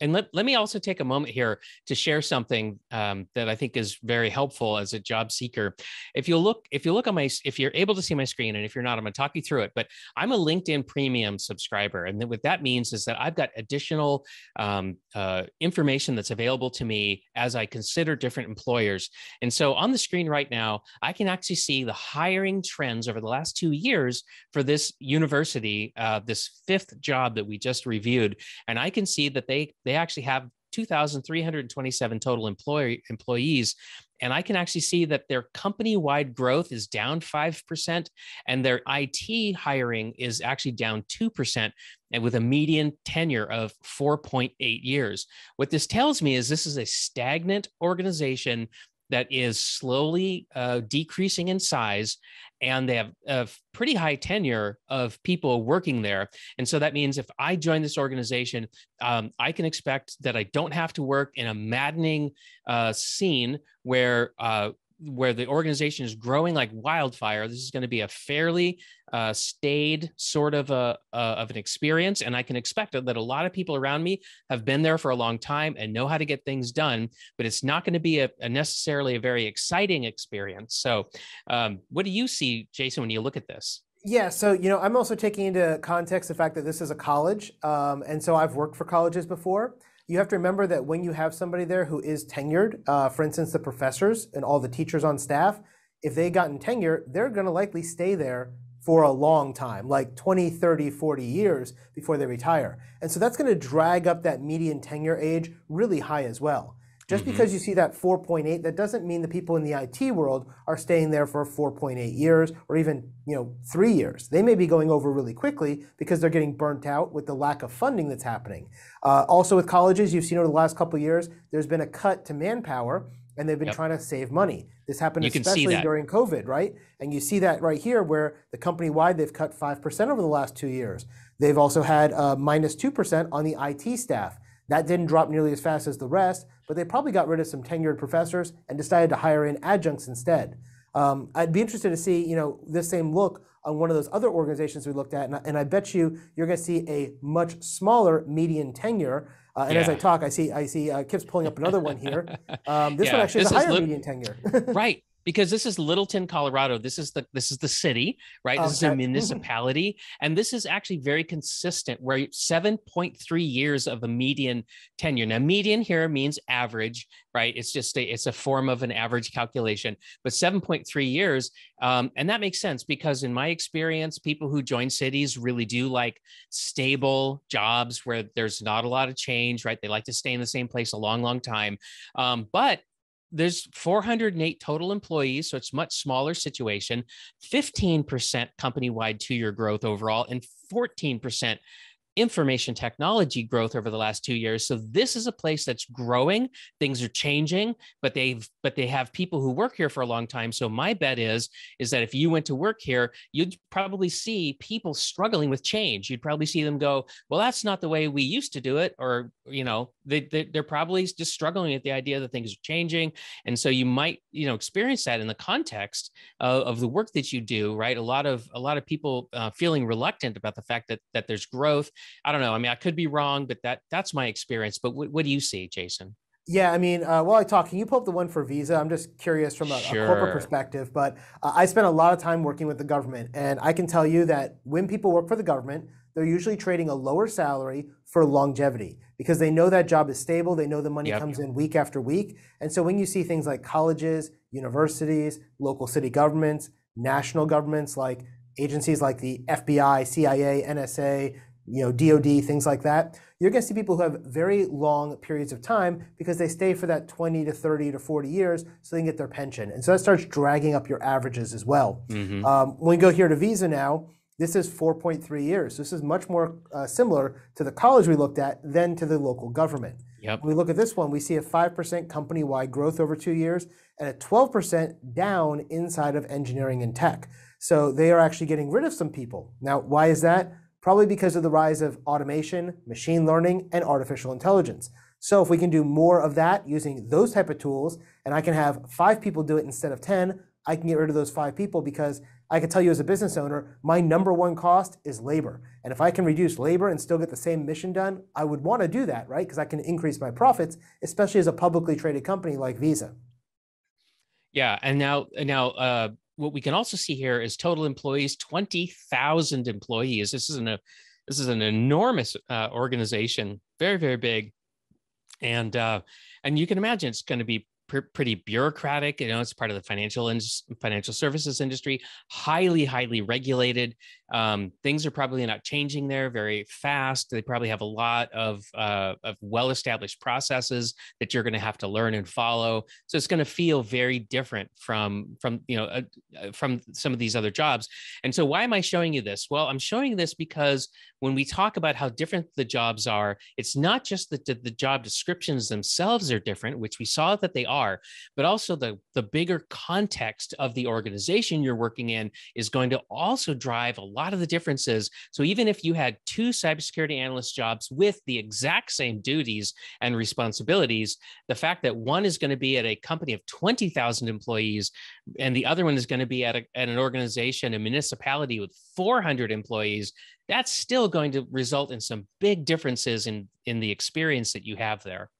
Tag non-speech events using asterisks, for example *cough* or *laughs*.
And let, let me also take a moment here to share something um, that I think is very helpful as a job seeker. If you look, if you look on my, if you're able to see my screen, and if you're not, I'm going to talk you through it. But I'm a LinkedIn Premium subscriber, and what that means is that I've got additional um, uh, information that's available to me as I consider different employers. And so on the screen right now, I can actually see the hiring trends over the last two years for this university, uh, this fifth job that we just reviewed, and I can see that they they actually have 2,327 total employee, employees. And I can actually see that their company wide growth is down 5%, and their IT hiring is actually down 2%, and with a median tenure of 4.8 years. What this tells me is this is a stagnant organization that is slowly uh, decreasing in size and they have a pretty high tenure of people working there. And so that means if I join this organization, um, I can expect that I don't have to work in a maddening uh, scene where uh, where the organization is growing like wildfire. This is going to be a fairly uh, staid sort of a uh, of an experience, and I can expect that a lot of people around me have been there for a long time and know how to get things done. But it's not going to be a, a necessarily a very exciting experience. So, um, what do you see, Jason, when you look at this? Yeah, so you know, I'm also taking into context the fact that this is a college, um, and so I've worked for colleges before you have to remember that when you have somebody there who is tenured, uh, for instance, the professors and all the teachers on staff, if they gotten tenure, they're going to likely stay there for a long time, like 20, 30, 40 years before they retire. And so that's going to drag up that median tenure age really high as well. Just mm-hmm. because you see that 4.8, that doesn't mean the people in the IT world are staying there for 4.8 years or even you know three years. They may be going over really quickly because they're getting burnt out with the lack of funding that's happening. Uh, also with colleges, you've seen over the last couple of years, there's been a cut to manpower and they've been yep. trying to save money. This happened you especially during COVID, right? And you see that right here where the company wide they've cut 5% over the last two years. They've also had uh, minus 2% on the IT staff. That didn't drop nearly as fast as the rest, but they probably got rid of some tenured professors and decided to hire in adjuncts instead. Um, I'd be interested to see, you know, this same look on one of those other organizations we looked at, and I, and I bet you you're going to see a much smaller median tenure. Uh, and yeah. as I talk, I see I see uh, Kip's pulling up another one here. *laughs* Um, this yeah. one actually has a higher li- median tenure. *laughs* right because this is Littleton, Colorado. This is the this is the city, right? This is a municipality, and this is actually very consistent. Where seven point three years of a median tenure. Now, median here means average, right? It's just a it's a form of an average calculation, but seven point three years, um, and that makes sense because in my experience, people who join cities really do like stable jobs where there's not a lot of change, right? They like to stay in the same place a long, long time, um, but there's 408 total employees, so it's much smaller situation. 15% company-wide two-year growth overall, and 14% information technology growth over the last two years. So this is a place that's growing. Things are changing, but they've but they have people who work here for a long time. So my bet is is that if you went to work here, you'd probably see people struggling with change. You'd probably see them go, "Well, that's not the way we used to do it," or you know, they, they they're probably just struggling with the idea that things are changing. And so you might you know experience that in the context of, of the work that you do. Right, a lot of a lot of people uh, feeling reluctant about the fact that that there's growth I don't know. I mean, I could be wrong, but that that's my experience. But what, what do you see, Jason? Yeah, I mean, uh, while I talk, can you pull up the one for Visa? I'm just curious from a, sure. a corporate perspective, but uh, I spent a lot of time working with the government, and I can tell you that when people work for the government, they're usually trading a lower salary for longevity because they know that job is stable, they know the money yep. comes in week after week, and so when you see things like colleges, universities, local city governments, national governments like agencies like the FBI, CIA, NSA, you know, DOD, things like that, you're going to see people who have very long periods of time because they stay for that 20 to 30 to 40 years so they can get their pension. And so that starts dragging up your averages as well. Mm-hmm. Um, when we go here to Visa now, this is 4.3 years. This is much more uh, similar to the college we looked at than to the local government. Yep. When we look at this one, we see a 5% company wide growth over two years and a 12% down inside of engineering and tech. So they are actually getting rid of some people. Now, why is that? Probably because of the rise of automation, machine learning, and artificial intelligence. So if we can do more of that using those type of tools, and I can have five people do it instead of 10, I can get rid of those five people because I can tell you as a business owner, my number one cost is labor. And if I can reduce labor and still get the same mission done, I would want to do that, right? Because I can increase my profits, especially as a publicly traded company like Visa. Yeah, and now now uh, what we can also see here is total employees, twenty thousand employees. This is an a this is an enormous uh, organization, very very big, and uh, and you can imagine it's going to be pr- pretty bureaucratic. You know, it's part of the financial and financial services industry, highly, highly regulated. Um, things are probably not changing there very fast. They probably have a lot of uh, of well established processes that you're going to have to learn and follow. So it's going to feel very different from from you know uh, uh, from some of these other jobs. And so why am I showing you this? Well, I'm showing this because when we talk about how different the jobs are, it's not just that the, the job descriptions themselves are different, which we saw that they are, but also the, the bigger context of the organization you're working in is going to also drive a lot of the differences. So even if you had two cybersecurity analyst jobs with the exact same duties and responsibilities, the fact that one is going to be at a company of 20,000 employees and the other one is going to be at, a, at an organization, a municipality with 400 employees, that's still going to result in some big differences in in the experience that you have there